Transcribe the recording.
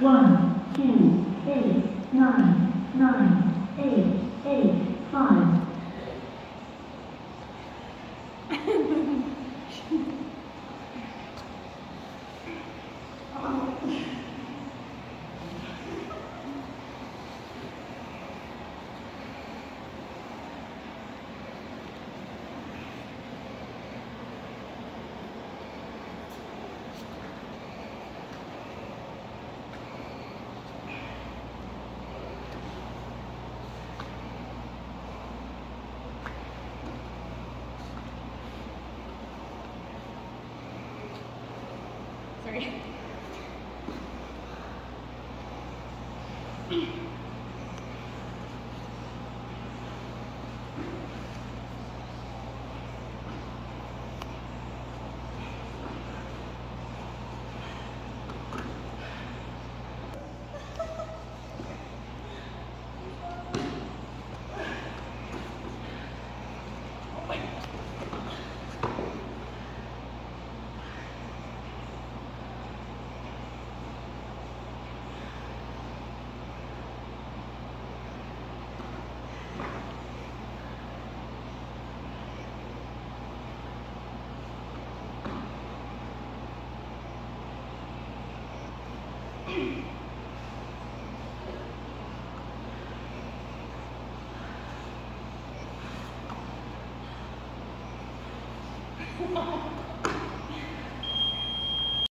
One, two, eight, nine, nine. Sorry. Ha ha ha.